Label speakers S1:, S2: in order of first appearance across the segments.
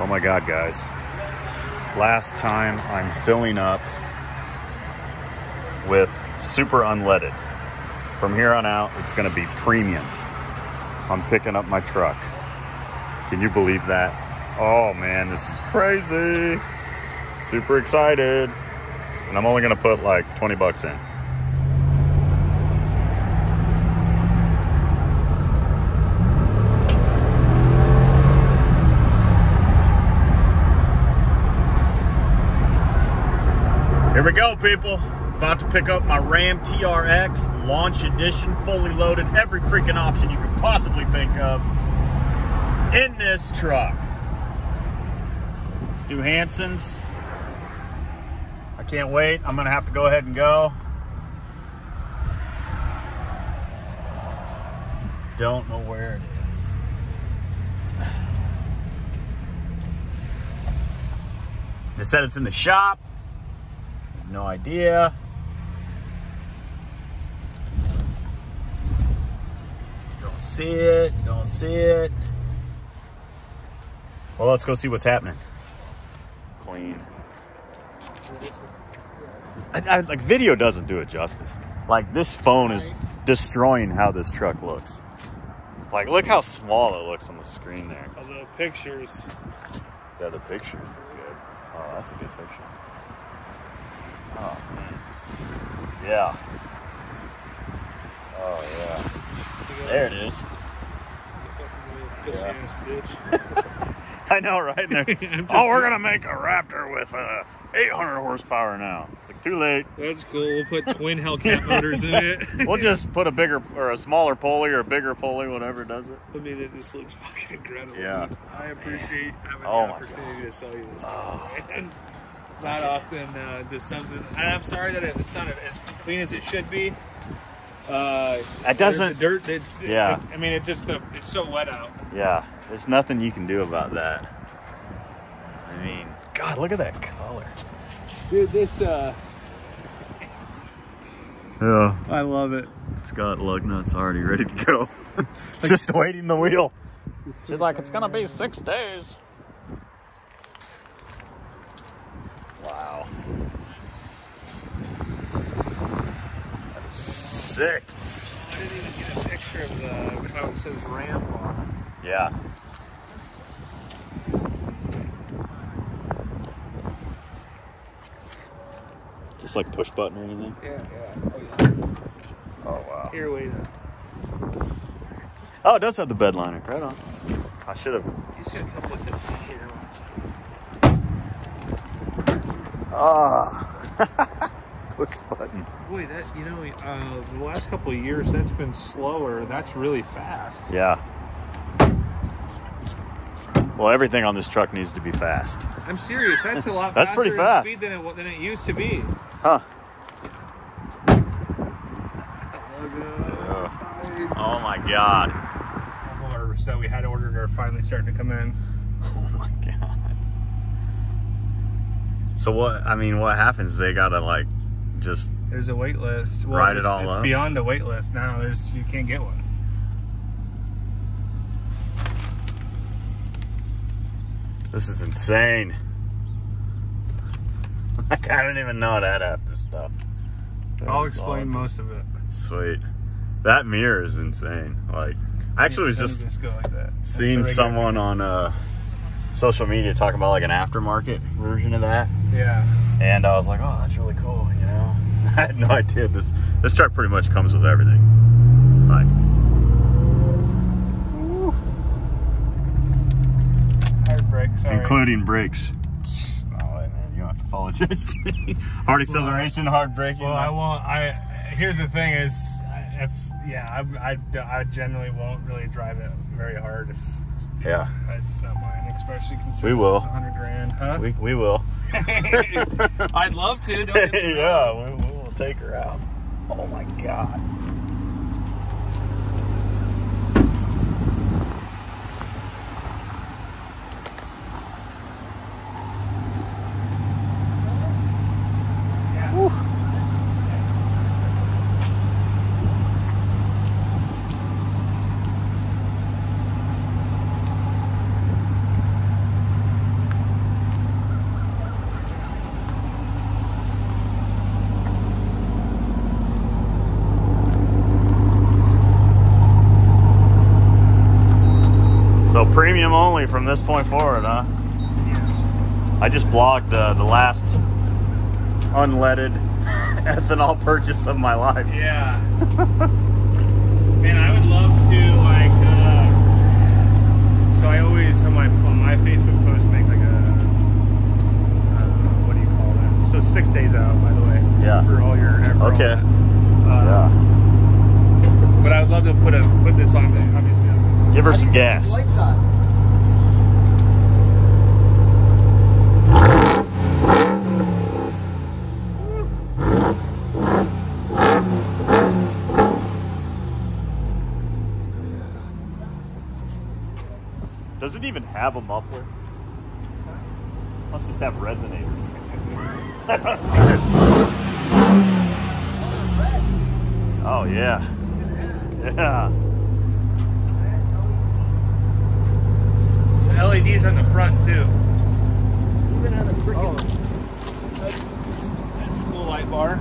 S1: Oh my God, guys. Last time I'm filling up with super unleaded. From here on out, it's gonna be premium. I'm picking up my truck. Can you believe that? Oh man, this is crazy. Super excited. And I'm only gonna put like 20 bucks in. Here we go, people. About to pick up my Ram TRX launch edition, fully loaded, every freaking option you could possibly think of in this truck. Stew Hansen's. I can't wait. I'm gonna have to go ahead and go. Don't know where it is. They said it's in the shop. No idea. Don't see it. Don't see it. Well, let's go see what's happening. Clean. I, I, like video doesn't do it justice. Like this phone is destroying how this truck looks. Like look how small it looks on the screen there.
S2: Although pictures,
S1: Yeah, the pictures look good. Oh, that's a good picture. Oh man. Yeah. Oh yeah. There it is. Yeah. I know, right? There. oh, we're gonna make a Raptor with uh, 800 horsepower now. It's like too late.
S2: That's cool. We'll put twin Hellcat motors in it.
S1: We'll just put a bigger or a smaller pulley or a bigger pulley, whatever does it.
S2: I mean, it just looks fucking incredible.
S1: Yeah.
S2: dude. I appreciate having
S1: Oh
S2: the opportunity to sell you this.
S1: Oh.
S2: Not often uh, does something. And I'm sorry that it's not as clean as it should be. Uh,
S1: It doesn't-
S2: The dirt. It's,
S1: Yeah.
S2: It, I mean, it's just the it's so wet out.
S1: Yeah, there's nothing you can do about that. I mean, God, look at that color.
S2: Dude, this. uh
S1: Yeah,
S2: I love it.
S1: it's got lug nuts already ready to go. it's just waiting the wheel. She's like, it's gonna be six days. Wow. That is sick.
S2: I didn't even get a picture of the how it says Ram on it.
S1: Yeah. Just like push button or anything.
S2: Yeah, yeah. Oh, yeah.
S1: Oh wow.
S2: Here, wait.
S1: Oh, it does have the bed liner. Right on. I should have.
S2: You should come with it here.
S1: Ah. Push button.
S2: Boy, that you know, uh, the last couple of years that's been slower. That's really fast.
S1: Yeah. Well, everything on this truck needs to be fast.
S2: I'm serious. That's a lot.
S1: That's
S2: faster
S1: pretty fast.
S2: Speed than it than it used to be.
S1: Huh.
S2: Oh,
S1: Oh my god.
S2: Horse that we had ordered are finally starting to come in.
S1: Oh my god. So what? I mean, what happens? They gotta like just.
S2: There's a wait list. Well,
S1: Write it
S2: it's,
S1: all
S2: it's
S1: up?
S2: beyond a wait list now. There's you can't get one.
S1: This is insane. Like, I don't even know how to add half this stuff.
S2: I'll explain
S1: awesome.
S2: most of it.
S1: Sweet. That mirror is insane. Like, I actually was just
S2: go like that.
S1: Seeing someone on uh, social media talking about like an aftermarket version of that,
S2: Yeah.
S1: and I was like, "Oh, that's really cool," you. I had no idea this this truck pretty much comes with everything, like
S2: Hard brake. Sorry.
S1: including brakes. Oh, wait, man, you don't have to apologize to me. Hard acceleration, hard braking.
S2: Well, I
S1: that's-
S2: won't. I here's the thing: is if yeah, I, I, I generally won't really drive it very hard if
S1: Yeah,
S2: it's not mine, especially considering
S1: We will.
S2: it's 100 grand, huh?
S1: we, we will.
S2: I'd love to. Don't get me wrong.
S1: yeah, we, we will take her out. Oh my god. Only from this point forward, huh? I just blocked uh, the last unleaded ethanol purchase of my life.
S2: Yeah. Man, I would love to like. Uh, so I always on my on my Facebook post make like a uh, what do you call that? So six days out, by the way.
S1: Yeah.
S2: For all your. for
S1: Okay.
S2: that. Uh,
S1: Yeah.
S2: But I would love to put a put this on. Obviously.
S1: Give her some
S3: you get
S1: gas. Does it even have a muffler? Must just have resonators. oh yeah. Yeah.
S2: The LEDs on the front too.
S3: Even on the freaking. Oh.
S2: That's a cool light bar.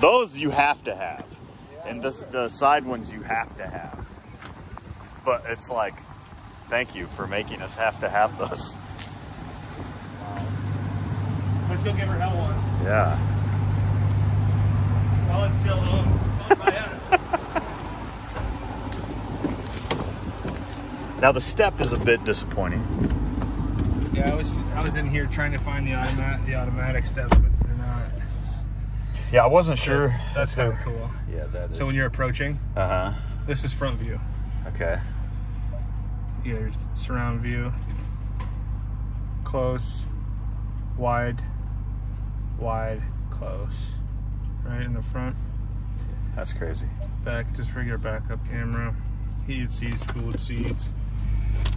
S1: Those you have to have. And the, the side ones you have to have. But it's like, thank you for making us have to have those.
S2: Let's go give her hell one.
S1: Yeah.
S2: While it's still on.
S1: Now the step is a bit disappointing.
S2: Yeah, I was I was in here trying to find the automatic the automatic steps, but they're not.
S1: Yeah, I wasn't sure.
S2: That's kind of cool.
S1: Yeah, that is.
S2: So when you're approaching,
S1: Uh huh.
S2: this is front view.
S1: Okay.
S2: Yeah, there's surround view, close, wide, wide, close. Right in the front,
S1: That's crazy.
S2: back, just regular backup camera, heated seats, cooled seats,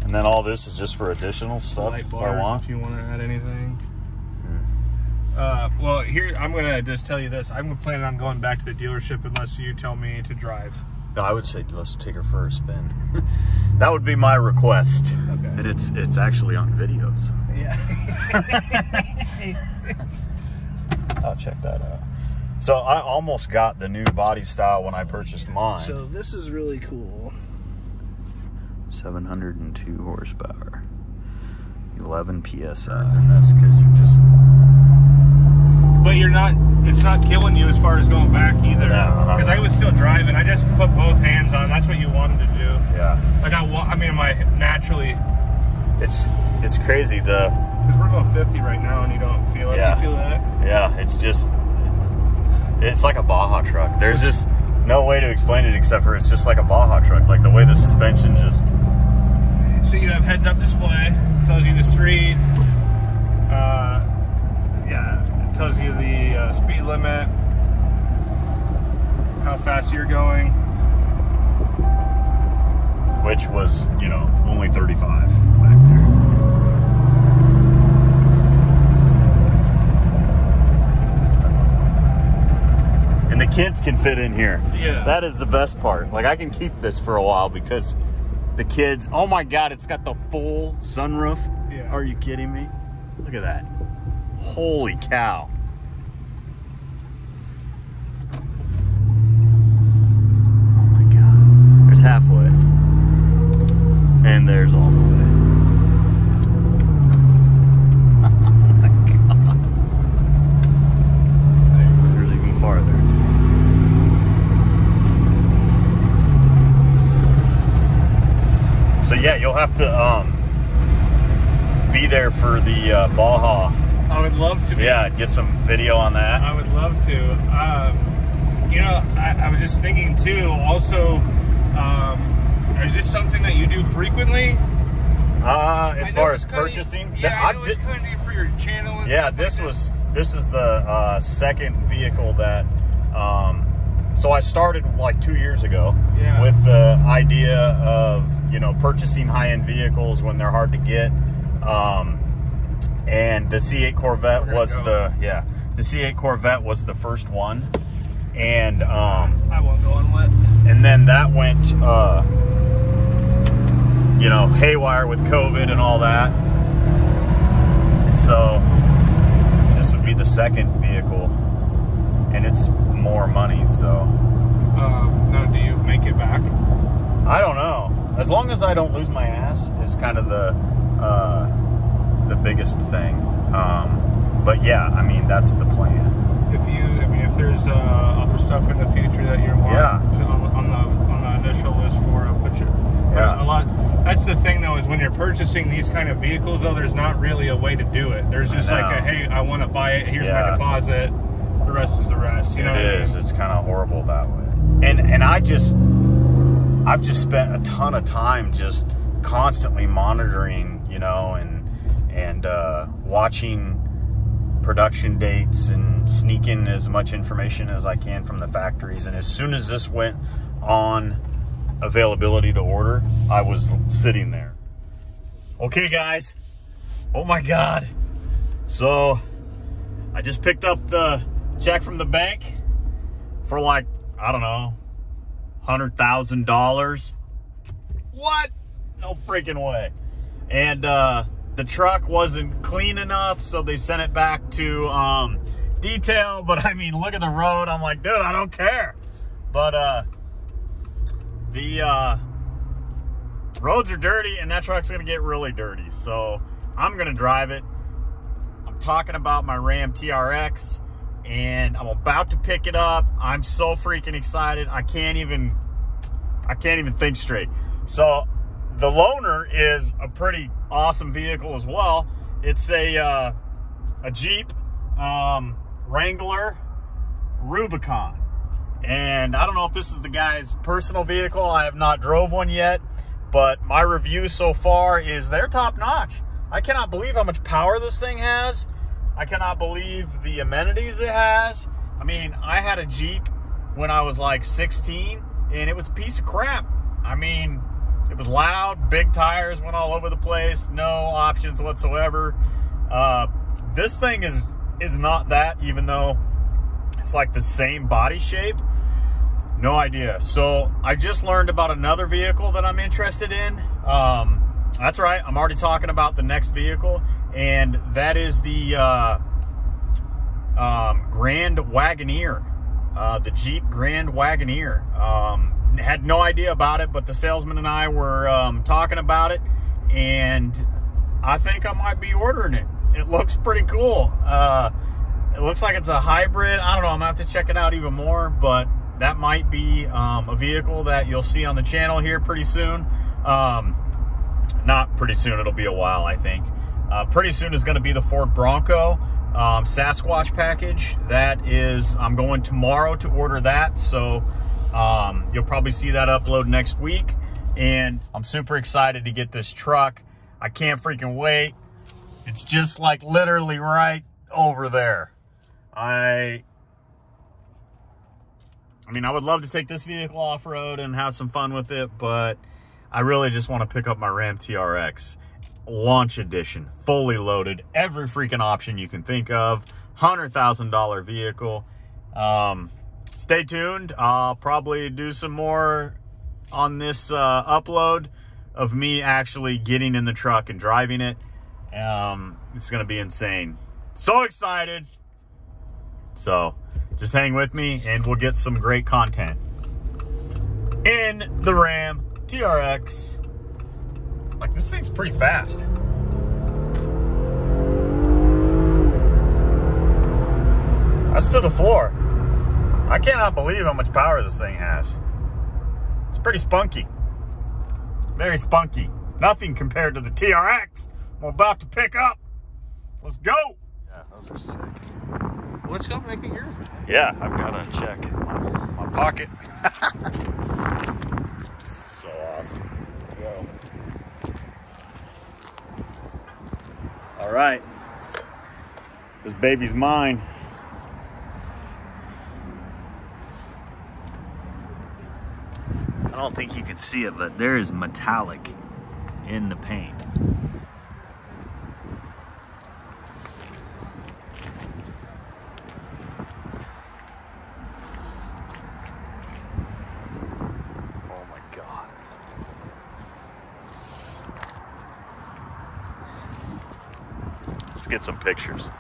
S1: And then all this is just for additional stuff
S2: light
S1: if I
S2: bars
S1: want.
S2: if you want to add anything. Uh, well, here I'm gonna just tell you this. I'm planning on going back to the dealership unless you tell me to drive.
S1: No, I would say let's take her for a spin. that would be my request.
S2: Okay.
S1: And it's it's actually on videos.
S2: Yeah.
S1: I'll check that out. So I almost got the new body style when I purchased mine.
S2: So this is really cool.
S1: 702 horsepower, 11 psi. In this because you're just
S2: But you're not. It's not killing you as far as going back either. Because I was still driving. I just put both hands on. That's what you wanted to do.
S1: yeah,
S2: Like I, I mean, my naturally.
S1: it's it's crazy. The
S2: Because we're going 50 right now, and you don't feel it.
S1: Yeah.
S2: You feel that?
S1: yeah, it's just it's like a Baja truck. There's just no way to explain it except for it's just like a Baja truck. Like the way the suspension just
S2: So you have heads-up display. Tells you the street. Uh, tells you the uh, speed limit, how fast you're going.
S1: which was you know only 35 back there. And the kids can fit in here.
S2: Yeah.
S1: That is the best part. Like I can keep this for a while because the kids. Oh my God! It's got the full sunroof.
S2: Yeah.
S1: Are you kidding me? Look at that. Holy cow! Oh my God! There's halfway, and there's all the way. Oh! There's even farther. So yeah, you'll have to um, be there for the uh, Baja.
S2: I would love to. Be.
S1: Yeah, get some video on that.
S2: I would love to. Um, you know, I, I was just thinking too. Also, um, is this something that you do frequently?
S1: Uh, as far as purchasing,
S2: yeah, I it's kind of for your channel. And
S1: yeah, this
S2: like
S1: was this is the uh, second vehicle that. Um, so I started like two years ago
S2: Yeah.
S1: with the idea of you know purchasing high-end vehicles when they're hard to get, um, and the C8 Corvette was
S2: go.
S1: the yeah the C8 Corvette was the first one, and um.
S2: I won't go on what.
S1: and then that went uh you know haywire with covid and all that and so this would be the second vehicle and it's more money. So
S2: Um, now, do you make it back?
S1: I don't know. As long as I don't lose my ass is kind of the uh, the biggest thing. Um, but yeah, I mean that's the plan.
S2: If you, I mean, if there's uh, other stuff in the future that you're wanting
S1: Yeah.
S2: to- on the on the initial list for, uh, put your.
S1: Yeah.
S2: A lot. That's the thing, though, is when you're purchasing these kind of vehicles, though, there's not really a way to do it. There's just like a, hey, I want to buy it. Here's
S1: Yeah.
S2: my deposit. The rest is the rest. You know
S1: it
S2: I mean?
S1: It's kind of horrible that way. And and I just I've just spent a ton of time just constantly monitoring, you know, and and uh, watching production dates and sneaking as much information as I can from the factories. And as soon as this went on availability to order, I was sitting there. Okay, guys. Oh my God. So I just picked up the check from the bank for like, I don't know, $100,000. What? No freaking way. And uh, the truck wasn't clean enough, so they sent it back to um, detail. But I mean, look at the road. I'm like, dude, I don't care. But uh, the uh, roads are dirty, and that truck's gonna get really dirty. So I'm gonna drive it. I'm talking about my Ram TRX and I'm about to pick it up. I'm so freaking excited. I can't even I can't even think straight. So the loaner is a pretty awesome vehicle as well. It's a uh, a Jeep um, Wrangler Rubicon. And I don't know if this is the guy's personal vehicle. I have not drove one yet, but my review so far is they're top notch. I cannot believe how much power this thing has. I cannot believe the amenities it has. I mean, I had a Jeep when I was like 16 and it was a piece of crap. I mean, it was loud, big tires went all over the place, no options whatsoever. Uh, this thing is is not that even though it's like the same body shape. No idea. So I just learned about another vehicle that I'm interested in. Um, that's right. I'm already talking about the next vehicle, and that is the uh, um, Grand Wagoneer, uh, the Jeep Grand Wagoneer. Um, had no idea about it, but the salesman and I were um, talking about it, and I think I might be ordering it. It looks pretty cool. Uh, it looks like it's a hybrid. I don't know. I'm gonna have to check it out even more, but that might be um, a vehicle that you'll see on the channel here pretty soon. Um, not pretty soon. It'll be a while, I think. Uh, pretty soon is going to be the Ford Bronco um, Sasquatch package. That is, I'm going tomorrow to order that. So um, you'll probably see that upload next week. And I'm super excited to get this truck. I can't freaking wait. It's just like literally right over there. I I mean, I would love to take this vehicle off-road and have some fun with it, but I really just want to pick up my Ram TRX launch edition, fully loaded, every freaking option you can think of, $100,000 vehicle. Um, stay tuned. I'll probably do some more on this uh, upload of me actually getting in the truck and driving it. Um, it's going to be insane. So excited. So just hang with me and we'll get some great content in the Ram TRX. Like this thing's pretty fast. That's to the floor. I cannot believe how much power this thing has. It's pretty spunky. Very spunky. Nothing compared to the TRX I'm about to pick up. Let's go. Yeah, those are sick.
S3: Let's go make it yours.
S1: Yeah, I've got to check my, my pocket. this is so awesome. Go. All right. This baby's mine. Don't think you can see it, but there is metallic in the paint. Oh my god. Let's get some pictures.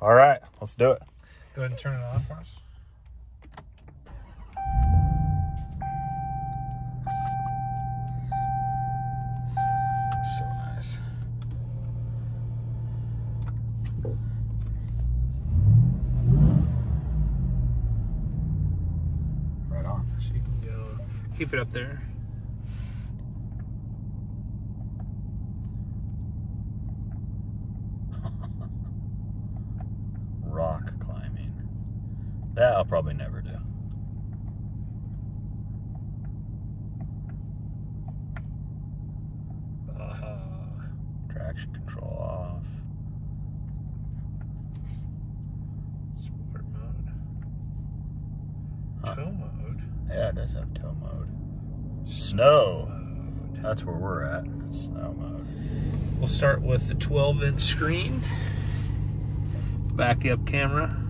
S1: All right, let's do it.
S2: Go ahead and turn it on for us.
S1: So nice. Right on.
S2: So you can go keep it up there.
S1: That I'll probably never do.
S2: Uh,
S1: Traction control off.
S2: sport mode.
S1: Huh.
S2: Tow mode.
S1: Yeah, it does have tow mode. Snow.
S2: Mode.
S1: That's where we're at. Snow mode.
S2: We'll start with the 12 inch screen. backup camera.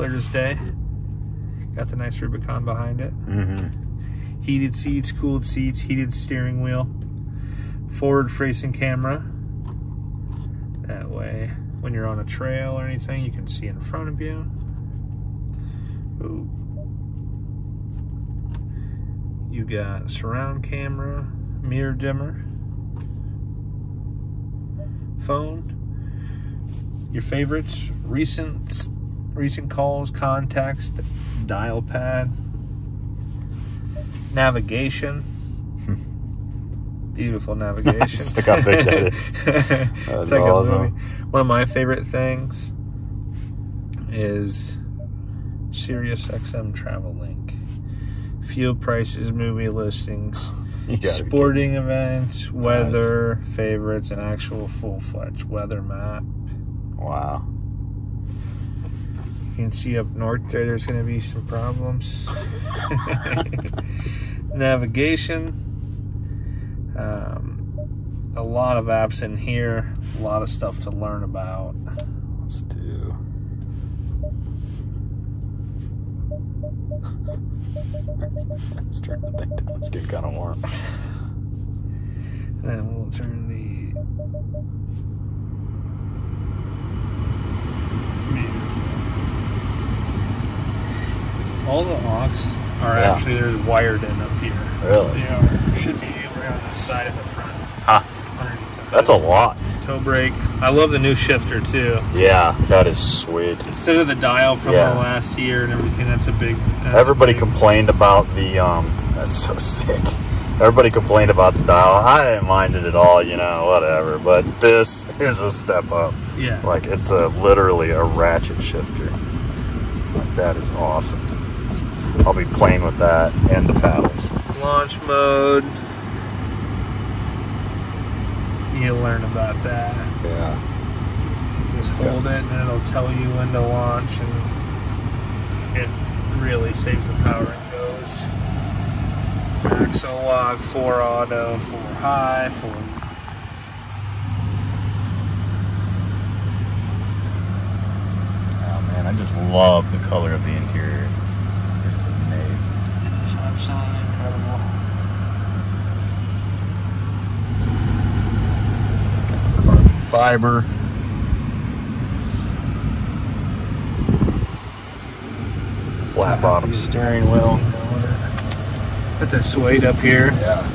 S2: Clear as day. Got the nice Rubicon behind it.
S1: Mm-hmm.
S2: Heated seats, cooled seats, heated steering wheel. Forward facing camera. That way, when you're on a trail or anything, you can see in front of you. Ooh. You got surround camera, mirror dimmer, phone, your favorites, recent recent calls, contacts, dial pad, navigation. Beautiful navigation.
S1: Nice. Big that is.
S2: Uh,
S1: it's
S2: like
S1: awesome.
S2: a movie. One of my favorite things is Sirius XM Travel Link. Fuel prices, movie listings,
S1: You gotta be
S2: sporting events, weather, favorites, and actual full-fledged weather map.
S1: Wow.
S2: You can see up north there, there's going to be some problems. Navigation. Um, a lot of apps in here, a lot of stuff to learn about.
S1: Let's do. Let's turn the thing down. It's getting kind of warm.
S2: And then we'll turn the. All the aux are
S1: Yeah.
S2: actually they're wired in up here.
S1: Really?
S2: They are. Should be right on the side of the front.
S1: Huh.
S2: Underneath
S1: That's a lot.
S2: toe brake. I love the new shifter too.
S1: Yeah, that is sweet.
S2: Instead of the dial from
S1: Yeah.
S2: the last year and everything, that's a big. that's a
S1: Everybody
S2: big-
S1: complained about the um. That's so sick. Everybody complained about the dial. I didn't mind it at all, you know, whatever. But this is a step up.
S2: Yeah.
S1: Like it's a literally a ratchet shifter. Like that is awesome. I'll be playing with that and the paddles.
S2: launch mode. You'll learn about that.
S1: Yeah.
S2: Just hold it and it'll tell you when to launch and it really saves the power and goes. Axle lock, four auto, four high, four
S1: Oh man, I just love the color of the interior. It is amazing.
S2: It's absolutely incredible.
S1: Carbon fiber. Flat bottom steering wheel.
S2: Got the suede up here.
S1: Yeah.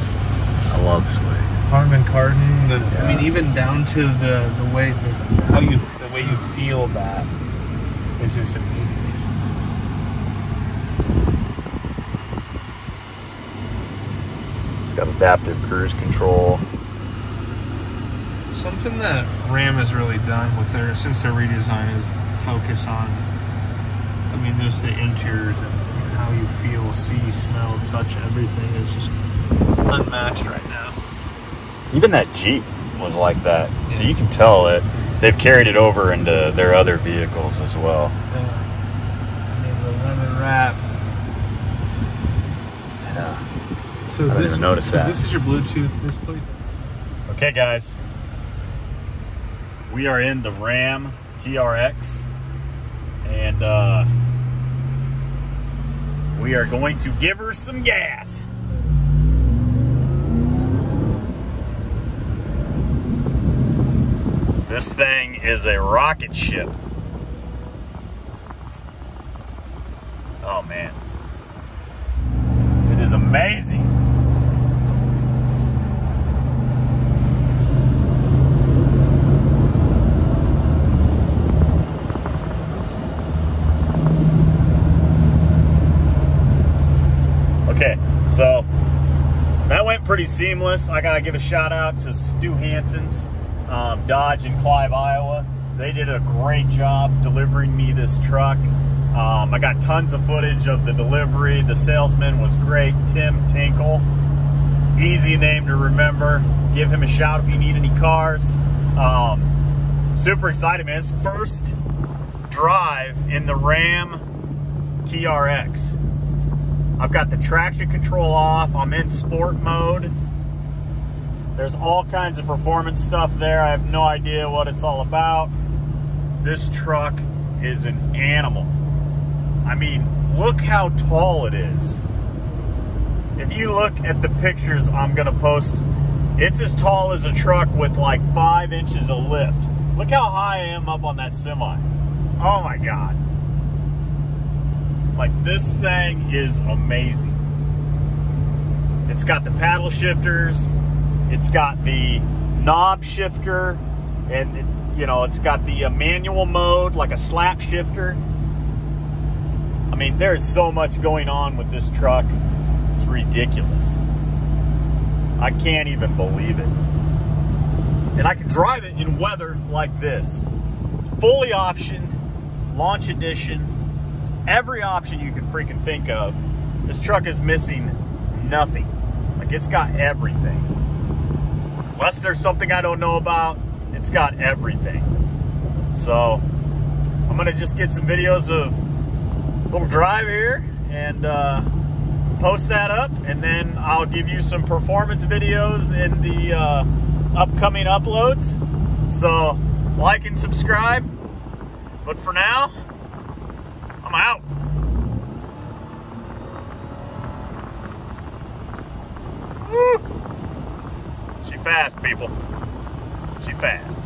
S1: I love suede.
S2: Harman Kardon. The, I mean, even down to the the way the, how you the way you feel that is just amazing.
S1: It's got adaptive cruise control.
S2: Something that Ram has really done with their since their redesign is focus on. I mean, just the interiors and how you feel, see, smell, touch, everything is just unmatched right now.
S1: Even that Jeep was like that. So you can tell that they've carried it over into their other vehicles as well.
S2: Uh, I mean, the lemon wrap. So
S1: I didn't
S2: this,
S1: even notice
S2: so
S1: that.
S2: This is your Bluetooth display.
S1: Okay, guys. We are in the Ram TRX, and uh, we are going to give her some gas. This thing is a rocket ship. Oh man. It is amazing. So that went pretty seamless. I gotta give a shout out to Stew Hansen's um, Dodge in Clive, Iowa. They did a great job delivering me this truck. Um, I got tons of footage of the delivery. The salesman was great, Tim Tinkle. Easy name to remember. Give him a shout if you need any cars. Um, super excited, man. His first drive in the Ram TRX. I've got the traction control off. I'm in sport mode. There's all kinds of performance stuff there. I have no idea what it's all about. This truck is an animal. I mean, look how tall it is. If you look at the pictures I'm gonna post, it's as tall as a truck with like five inches of lift. Look how high I am up on that semi. Oh my God. Like this thing is amazing. It's got the paddle shifters, it's got the knob shifter, and it, you know, it's got the uh, manual mode, like a slap shifter. I mean, there is so much going on with this truck. It's ridiculous. I can't even believe it. And I can drive it in weather like this. Fully optioned, launch edition, every option you can freaking think of. This truck is missing nothing. Like it's got everything. Unless there's something I don't know about, it's got everything. So I'm gonna just get some videos of a little drive here and uh, post that up and then I'll give you some performance videos in the uh, upcoming uploads. So like and subscribe. But for now, I'm out. Woo. She fast, people. She fast.